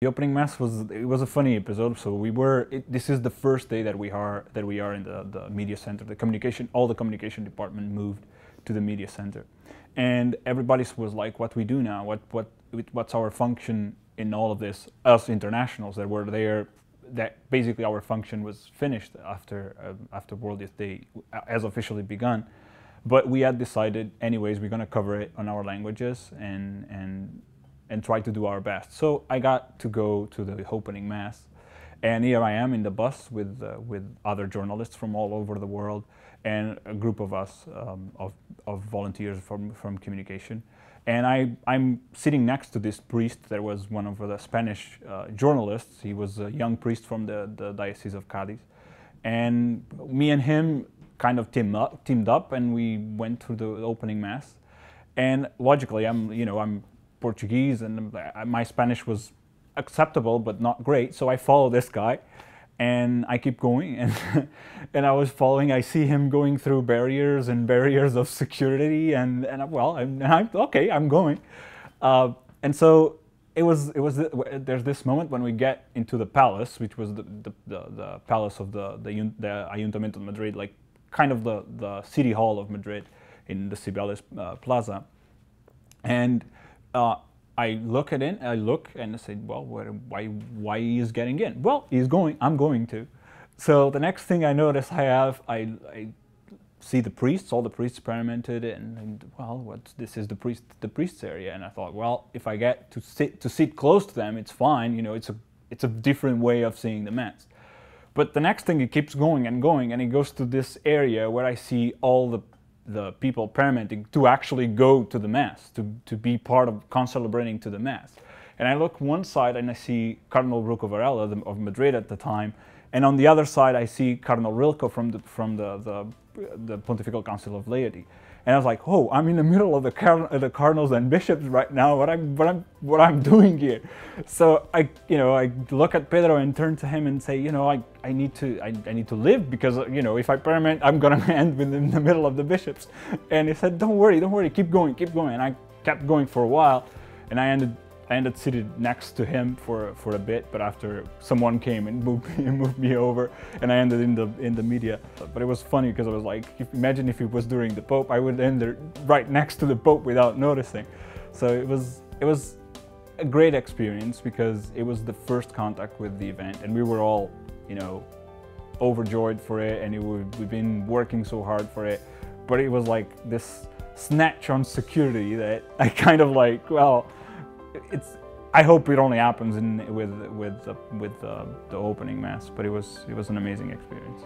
The opening mass was it was a funny episode. So we were it, this is the first day that we are that we are in the, the media center. The communication all the communication department moved to the media center, and everybody was like, "What we do now? What what what's our function in all of this?" Us internationals that were there, that basically our function was finished after uh, after World Youth Day as officially begun. But we had decided, anyways, we're going to cover it on our languages and and and try to do our best. So I got to go to the opening mass, and here I am in the bus with uh, with other journalists from all over the world, and a group of us um, of of volunteers from from communication. And I, I'm sitting next to this priest that was one of the Spanish uh, journalists. He was a young priest from the, the Diocese of Cadiz. And me and him kind of teamed up, teamed up and we went through the opening mass. And logically, I'm, you know, I'm Portuguese and my Spanish was acceptable but not great. So I follow this guy and I keep going and and I was following. I see him going through barriers and barriers of security and and well, I'm, I'm okay. I'm going, uh, and so it was it was there's this moment when we get into the palace, which was the the, the, the palace of the the, the Ayuntamiento of Madrid, like kind of the the city hall of Madrid in the Cibeles uh, Plaza, and uh, I look at it, I look and I say, well, why, why he's getting in? Well, he's going, I'm going to. So the next thing I notice I have, I, I see the priests, all the priests experimented, and, and well, what, this is the priest, the priests area. And I thought, well, if I get to sit, to sit close to them, it's fine. You know, it's a, it's a different way of seeing the mass. But the next thing, it keeps going and going, and it goes to this area where I see all the the people permitting to actually go to the mass, to, to be part of concelebrating to the mass. And I look one side and I see Cardinal Rouco Varela of Madrid at the time, and on the other side I see Cardinal Rylko from the, from the, the, the Pontifical Council of Laity. And I was like, oh, I'm in the middle of the, car- the cardinals and bishops right now. What I'm, what I'm, what I'm doing here. So I, you know, I look at Pedro and turn to him and say, you know, I, I need to, I, I need to live because, uh, you know, if I permit, I'm gonna end in the middle of the bishops. And he said, don't worry, don't worry, keep going, keep going. And I kept going for a while, and I ended I ended sitting next to him for for a bit, but after someone came and moved me, moved me over, and I ended in the in the media. But it was funny because I was like, if, imagine if it was during the Pope, I would end right next to the Pope without noticing. So it was it was a great experience because it was the first contact with the event, and we were all, you know, overjoyed for it, and it, we've been working so hard for it. But it was like this snatch on security that I kind of like, well it's I hope it only happens in with with uh, with uh, the opening mass, but it was it was an amazing experience.